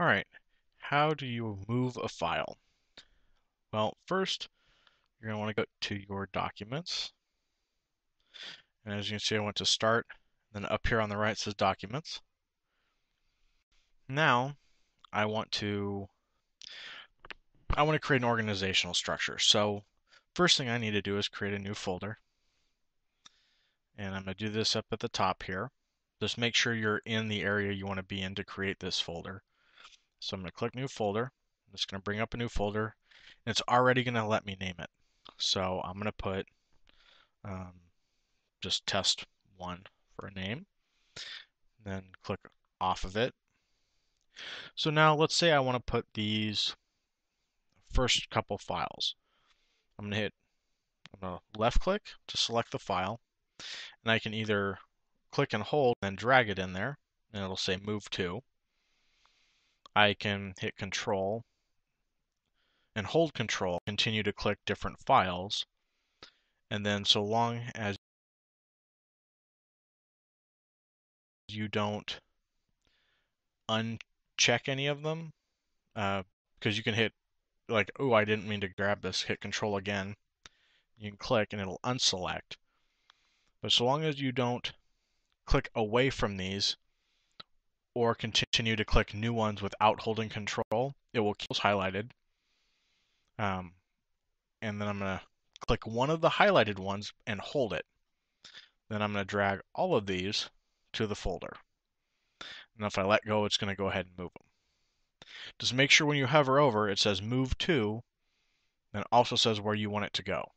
All right, how do you move a file? Well, first, you're going to want to go to your documents. And as you can see, I went to start, then up here on the right says documents. Now, I want to I want to create an organizational structure. So first thing I need to do is create a new folder. And I'm going to do this up at the top here. Just make sure you're in the area you want to be in to create this folder. So I'm going to click new folder. I'm just going to bring up a new folder and it's already going to let me name it. So I'm going to put um, just test one for a name. Then click off of it. So now let's say I want to put these first couple files. I'm going to hit I'm going to left click to select the file and I can either click and hold and drag it in there and it'll say move to I can hit control and hold control, continue to click different files, and then so long as you don't uncheck any of them, because uh, you can hit like, oh, I didn't mean to grab this, hit control again. You can click and it'll unselect. But so long as you don't click away from these, or continue to click new ones without holding control, it will keep highlighted. Um, and then I'm going to click one of the highlighted ones and hold it. Then I'm going to drag all of these to the folder. And if I let go, it's going to go ahead and move them. Just make sure when you hover over, it says move to, and it also says where you want it to go.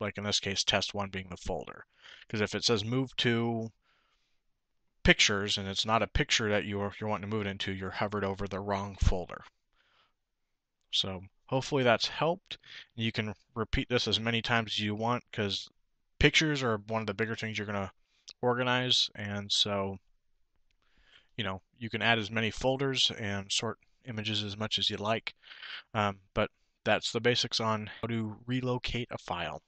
Like in this case, test one being the folder. Because if it says move to pictures and it's not a picture that you're, you're wanting to move it into, you're hovered over the wrong folder. So hopefully that's helped. You can repeat this as many times as you want because pictures are one of the bigger things you're going to organize. And so, you know, you can add as many folders and sort images as much as you like. Um, but that's the basics on how to relocate a file.